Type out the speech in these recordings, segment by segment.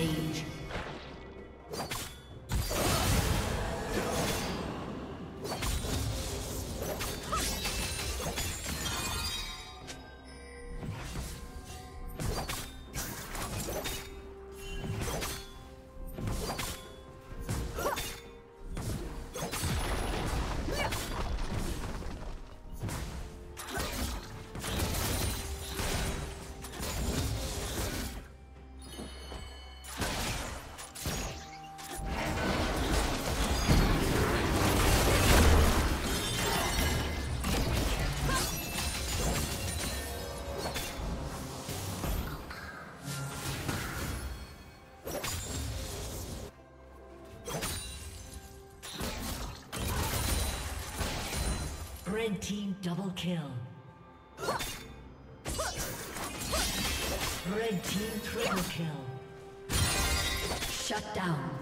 Rampage. Double kill. Red team triple kill. Shut down.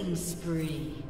Killing spree.